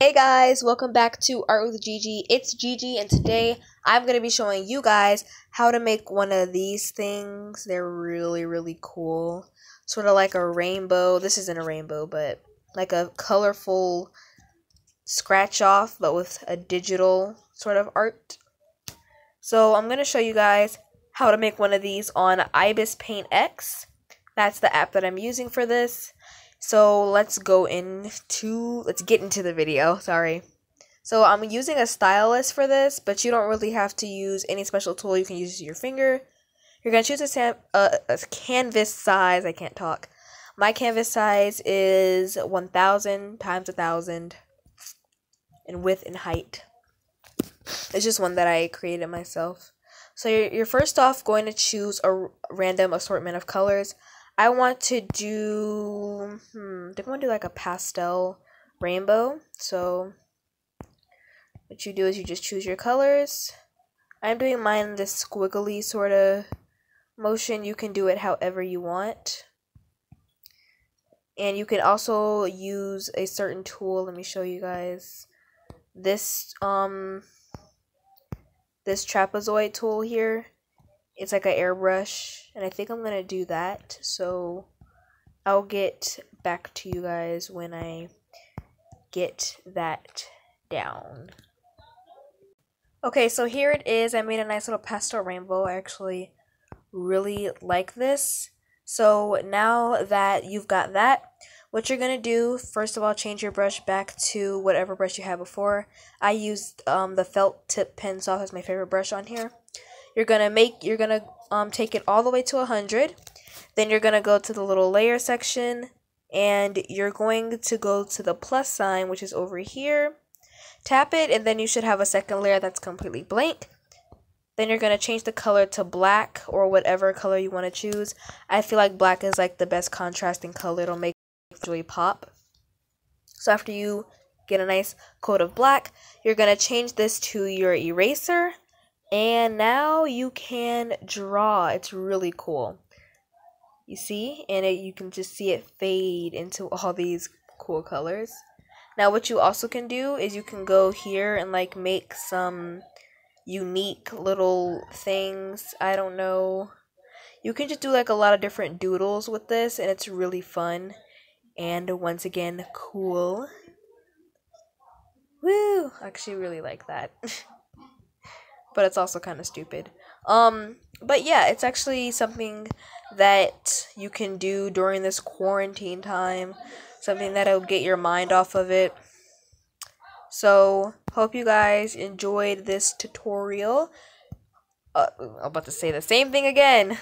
Hey guys, welcome back to Art with Gigi. It's Gigi and today I'm going to be showing you guys how to make one of these things. They're really, really cool. Sort of like a rainbow. This isn't a rainbow, but like a colorful scratch off, but with a digital sort of art. So I'm going to show you guys how to make one of these on Ibis Paint X. That's the app that I'm using for this. So let's go into, let's get into the video, sorry. So I'm using a stylus for this, but you don't really have to use any special tool. You can use your finger. You're going to choose a, uh, a canvas size. I can't talk. My canvas size is 1000 times 1000 in width and height. It's just one that I created myself. So you're, you're first off going to choose a random assortment of colors. I want to do, hmm, I want to do like a pastel rainbow. So what you do is you just choose your colors. I'm doing mine in this squiggly sort of motion. You can do it however you want. And you can also use a certain tool. Let me show you guys. This, um, this trapezoid tool here it's like an airbrush and I think I'm gonna do that. So I'll get back to you guys when I get that down. Okay so here it is. I made a nice little pastel rainbow. I actually really like this. So now that you've got that what you're gonna do first of all change your brush back to whatever brush you had before. I used um, the felt tip pen soft as my favorite brush on here you're gonna make you're gonna um take it all the way to 100 then you're gonna go to the little layer section and you're going to go to the plus sign which is over here. Tap it and then you should have a second layer that's completely blank. Then you're going to change the color to black or whatever color you want to choose. I feel like black is like the best contrasting color. It'll make it really pop. So after you get a nice coat of black you're going to change this to your eraser and now you can draw. It's really cool. You see? And it, you can just see it fade into all these cool colors. Now what you also can do is you can go here and like make some unique little things. I don't know. You can just do like a lot of different doodles with this and it's really fun. And once again, cool. Woo! I actually really like that. but it's also kind of stupid. Um, but yeah, it's actually something that you can do during this quarantine time, something that'll get your mind off of it. So, hope you guys enjoyed this tutorial. Uh, I'm about to say the same thing again.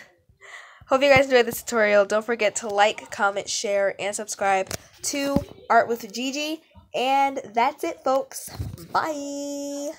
Hope you guys enjoyed this tutorial. Don't forget to like, comment, share, and subscribe to Art with Gigi. And that's it, folks. Bye.